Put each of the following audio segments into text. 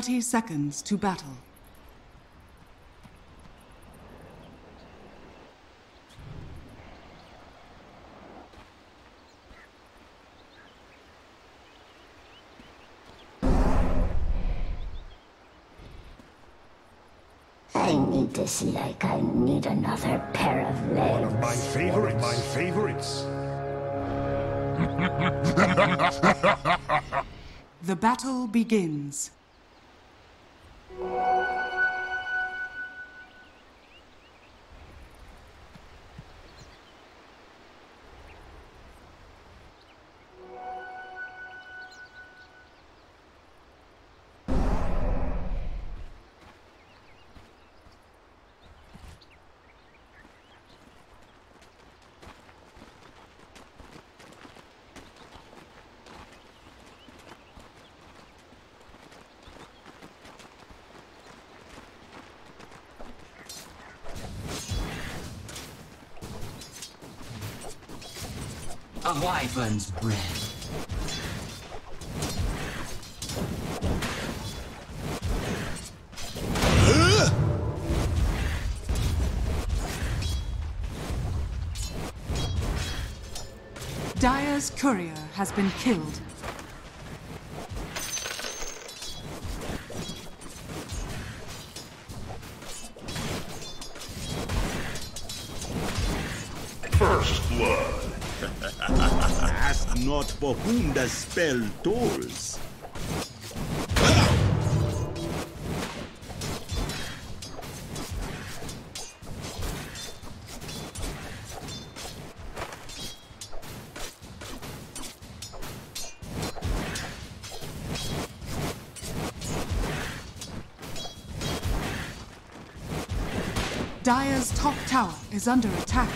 Thirty seconds to battle. I need this like I need another pair of legs. One of My favorite, my favorites. The battle begins. Thank you. A wyvern's bread. Dire's courier has been killed. For whom the spell tolls. Dire's top tower is under attack.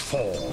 Fall.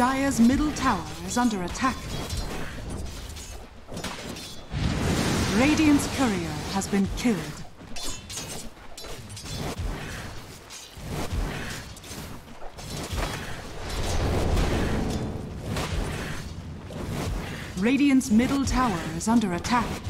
Dire's middle tower is under attack. Radiant's courier has been killed. Radiant's middle tower is under attack.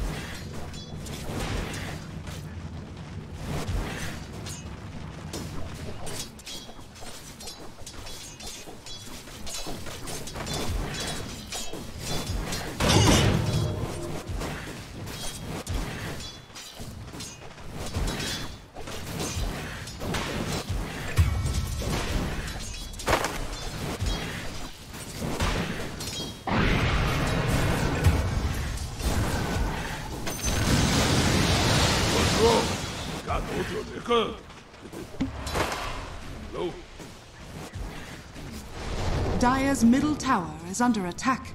Low. Dire's middle tower is under attack.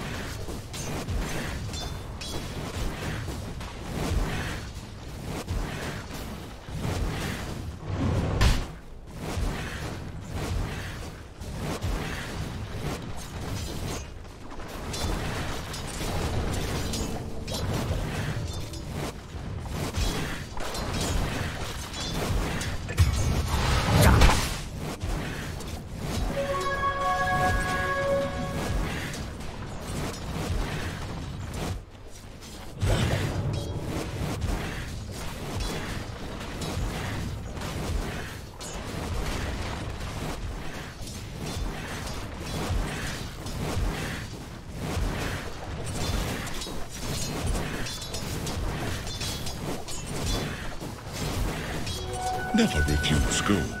Never refuse gold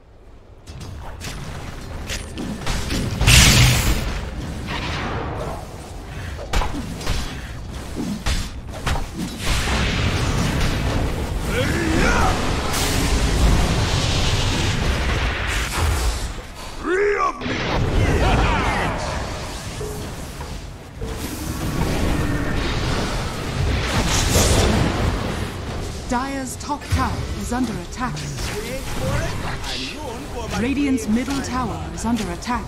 Is under attack. Radiant's middle tower is under attack.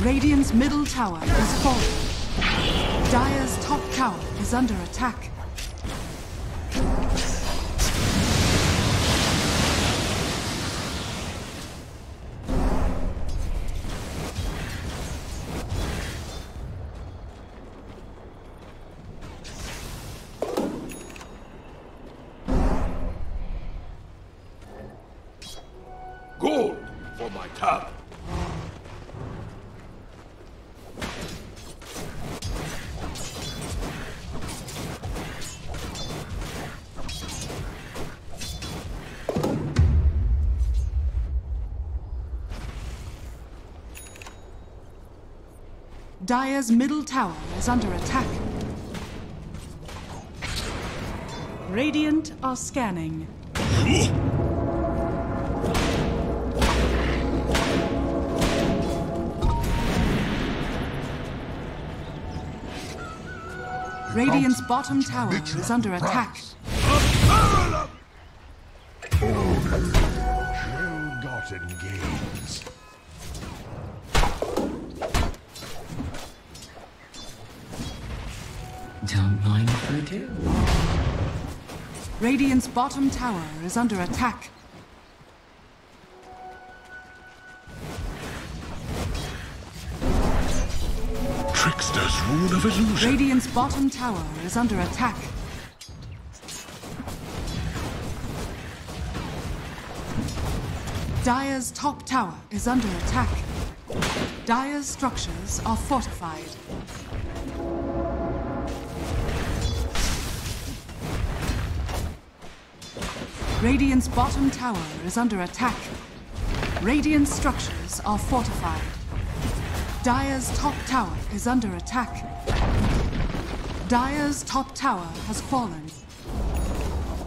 Radiant's middle tower is falling. Dire's top tower is under attack. Dire's middle tower is under attack. Radiant are scanning. Radiant's bottom tower is under attack. Don't mind if I do. Radiant's bottom tower is under attack. Trickster's rule of illusion. Radiant's bottom tower is under attack. Dire's top tower is under attack. Dire's structures are fortified. Radiant's bottom tower is under attack. Radiant structures are fortified. Dire's top tower is under attack. Dire's top tower has fallen.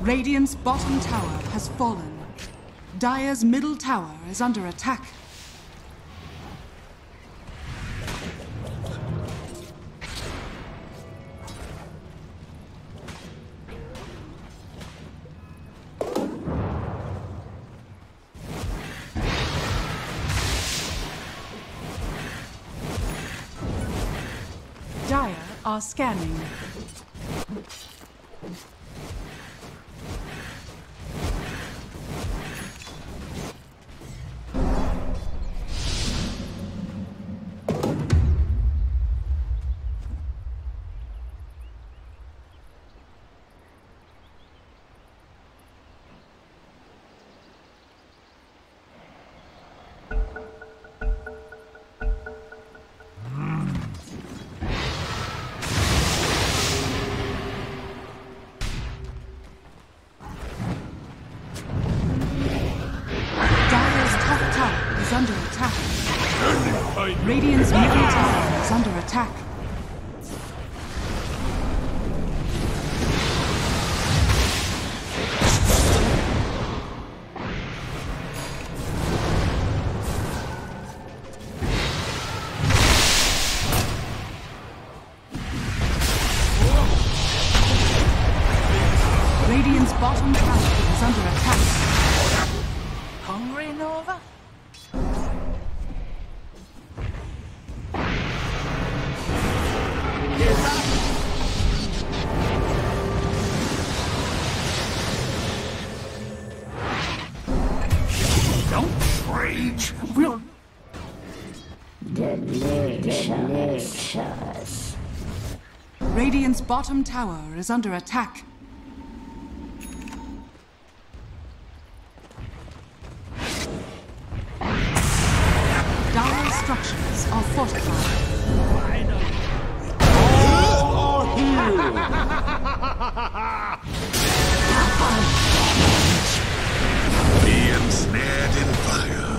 Radiant's bottom tower has fallen. Dire's middle tower is under attack. Are scanning. Bottom tower is under attack. Dire structures are fortified. Be ensnared in fire.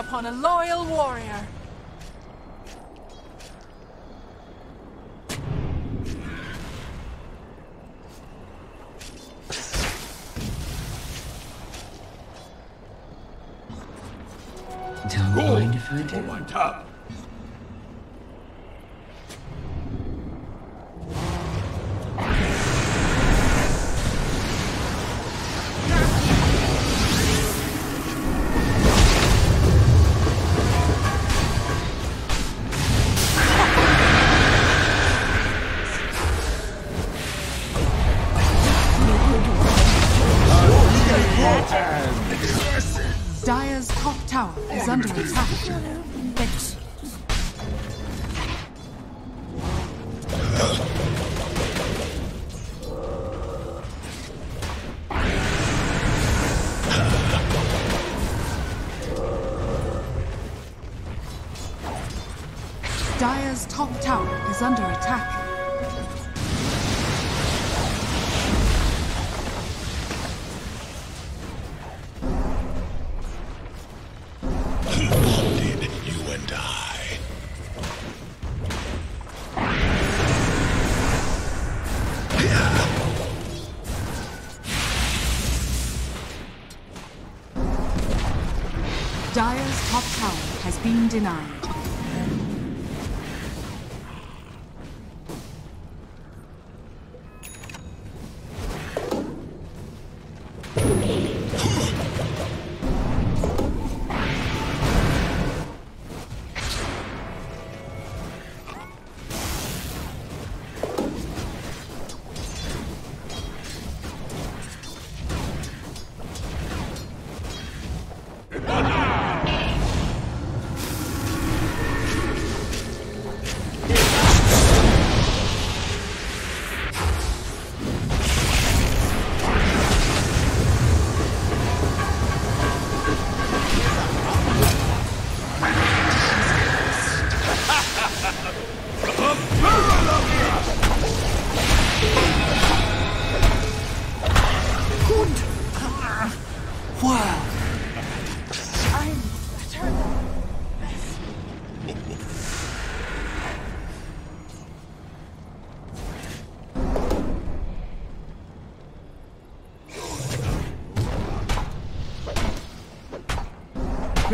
upon a loyal warrior. been denied.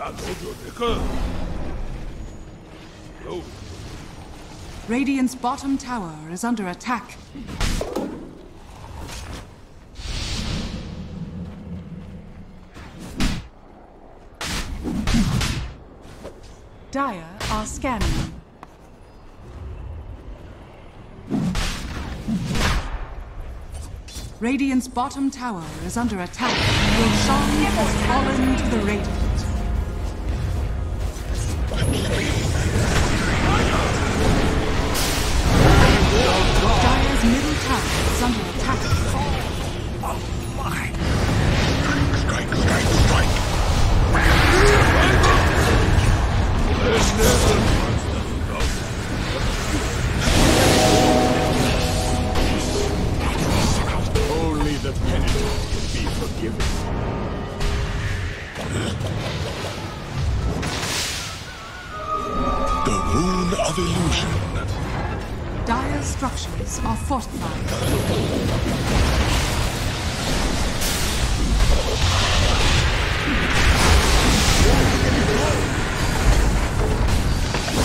I told you, nigga. Oh, Radiant's bottom tower is under attack. Radiant's bottom tower is under attack. Roshan has fallen to the Radiant. Dire's middle tower is under attack. Fortified.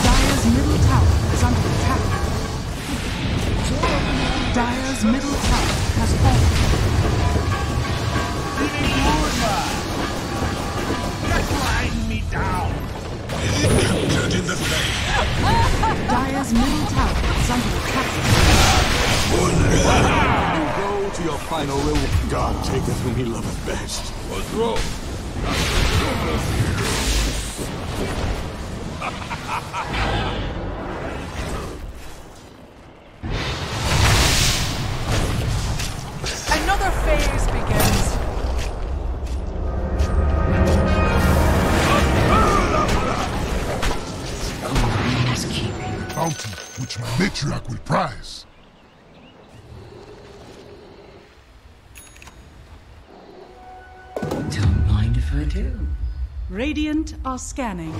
Dire's middle tower is under attack. Dire's middle tower has fallen. Captured in the. Dire's middle tower is under attack. You go to your final reward. God taketh whom he loveth best. what's wrong? Another prize. Don't mind if I do. Radiant are scanning.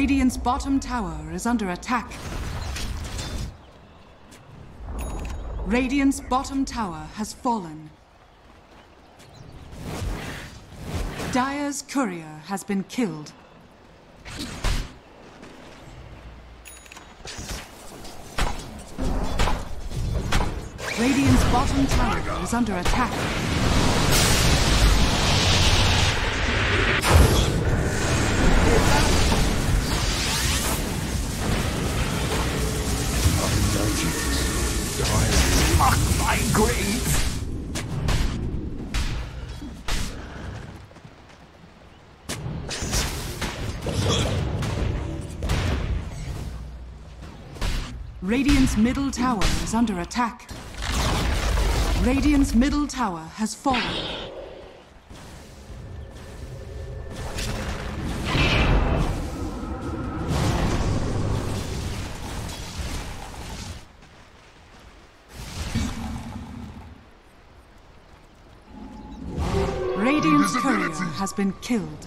Radiant's bottom tower is under attack. Radiant's bottom tower has fallen. Dire's courier has been killed. Radiant's bottom tower is under attack. Radiant's middle tower is under attack. Radiant's middle tower has fallen. Radiant's courier has been killed.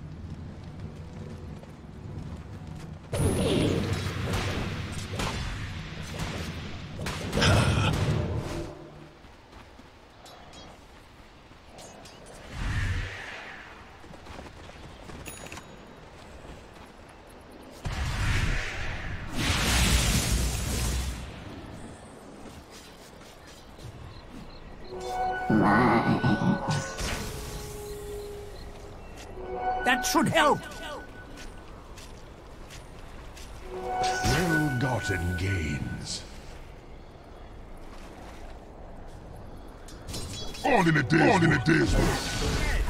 Day's On in a day's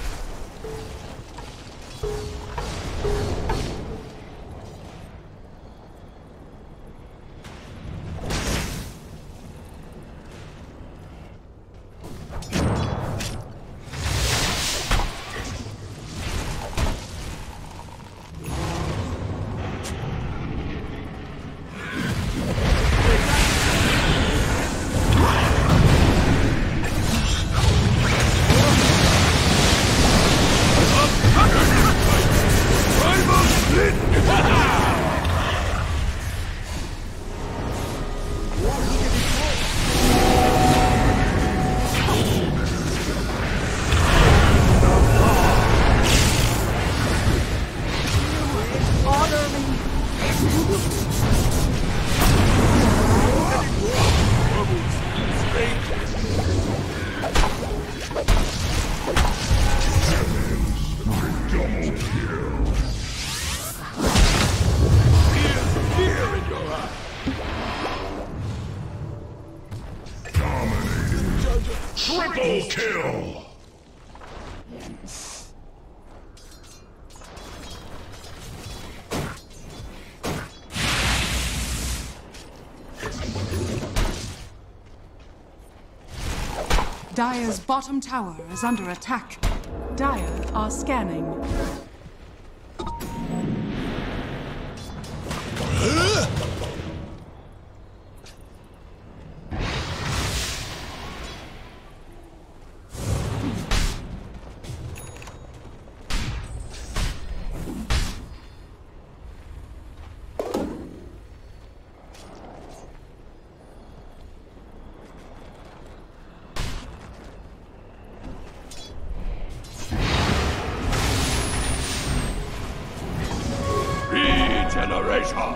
Dire's bottom tower is under attack. Dire are scanning. 为什么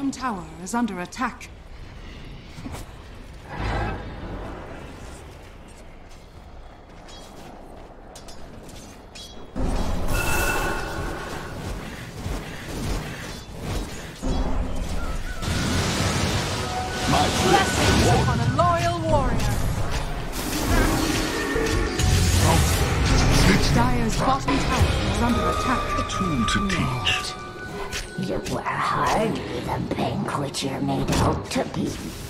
Bottom tower is under attack. My Blessings upon a loyal warrior. Dire's bottom tower is under attack. Tool to teach. You were hardly the banquet you're made out to be.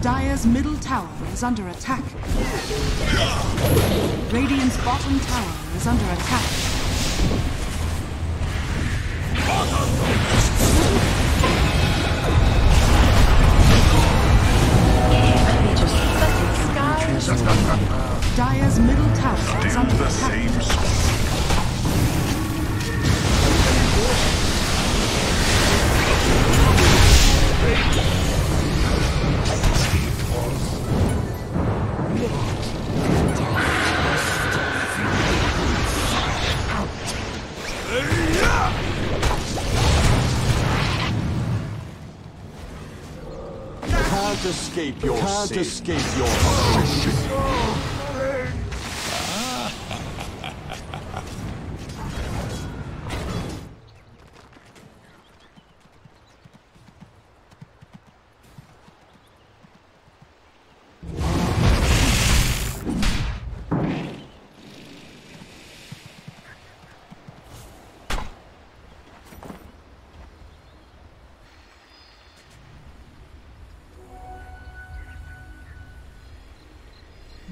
Dire's middle tower is under attack. Radiant's bottom tower is under attack. Dire's middle tower is under The attack. Escape your Can't escape your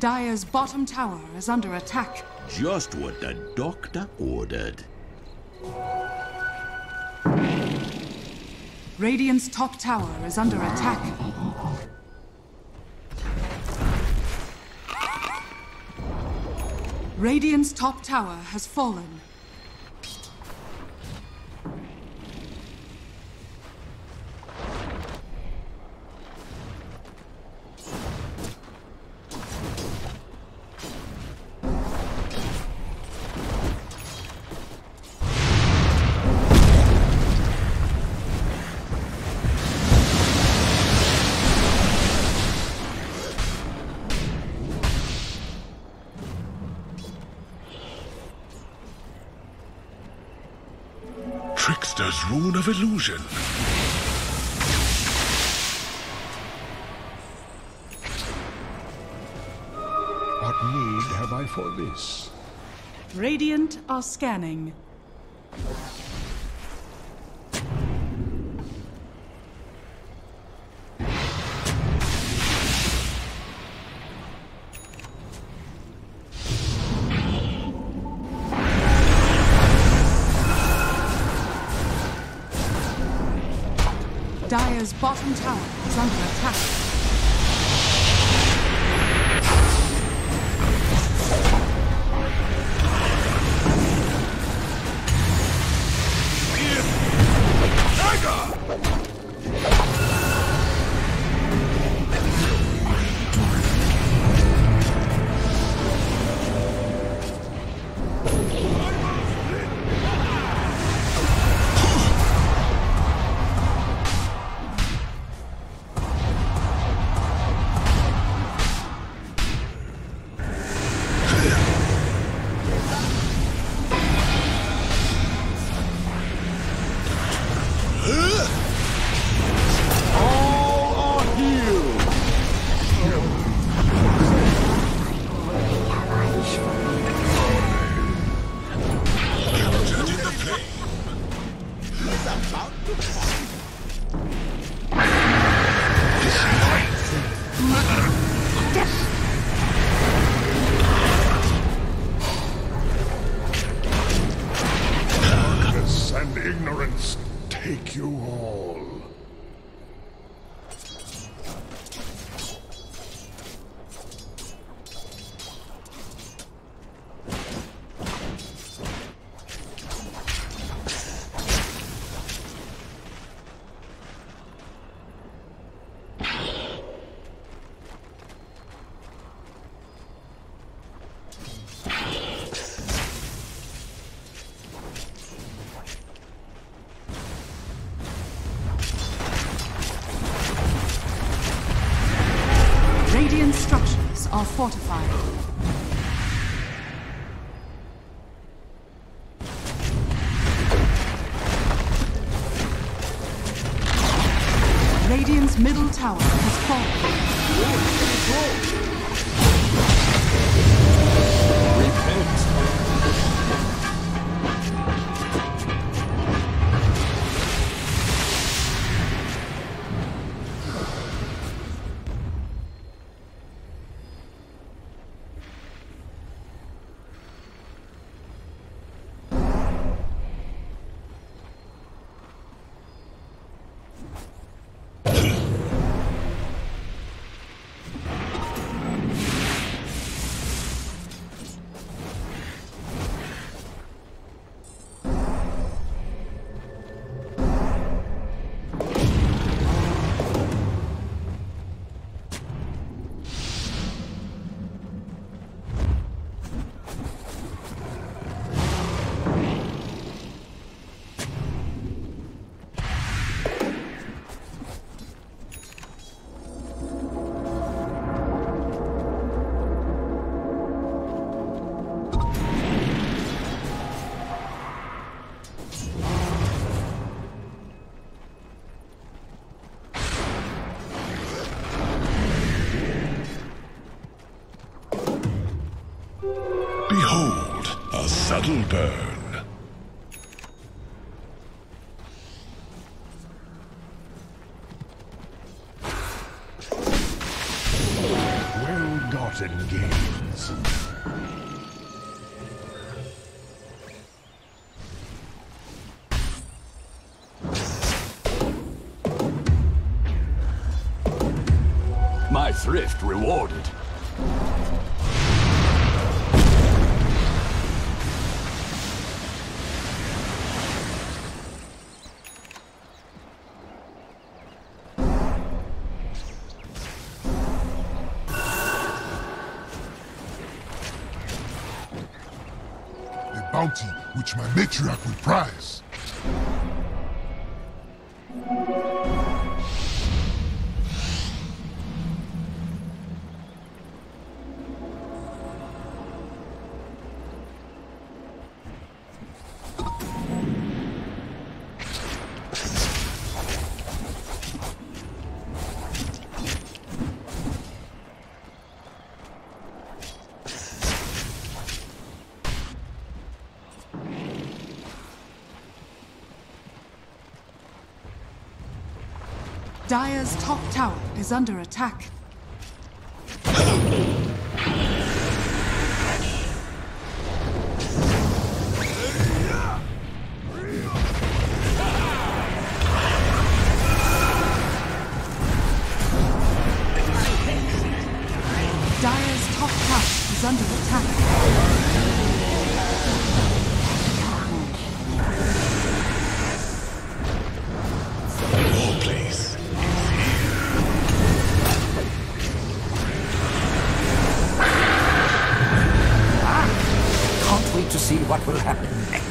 Dire's bottom tower is under attack. Just what the doctor ordered. Radiant's top tower is under attack. Radiant's top tower has fallen. Need have I for this? Radiant are scanning. Darkness burn. Well-gotten gains. My thrift rewarded. My matriarch will prize. Is under attack. What will happen next.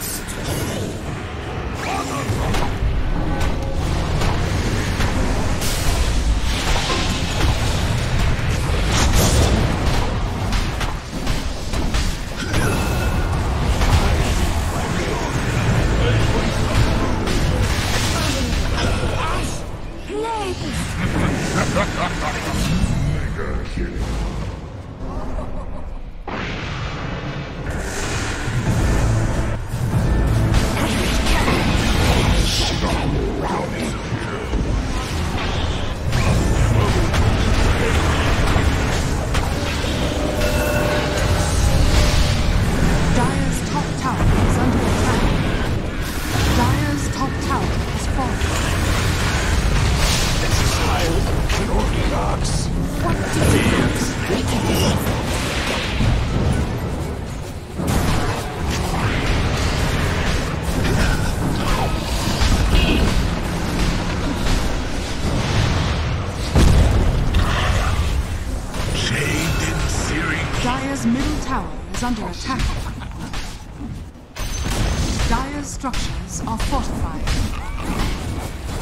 Structures are fortified.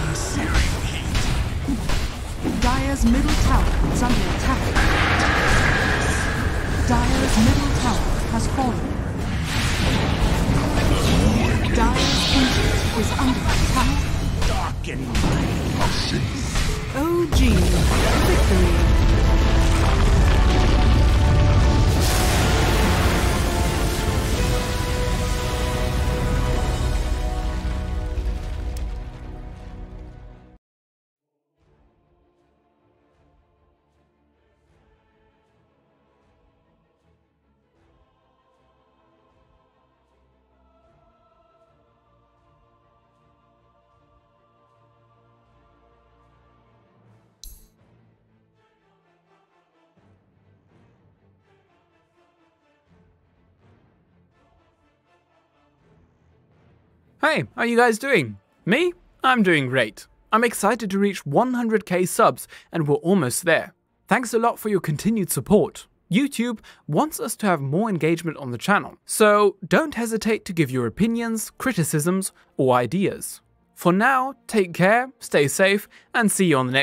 in searing heat. Dire's middle tower is under attack. Dire's middle tower has fallen. Dire's ancient is under attack. Darken OG victory. Hey, how you guys doing? Me? I'm doing great. I'm excited to reach 100k subs and we're almost there. Thanks a lot for your continued support. YouTube wants us to have more engagement on the channel, so don't hesitate to give your opinions, criticisms, or ideas. For now, take care, stay safe, and see you on the next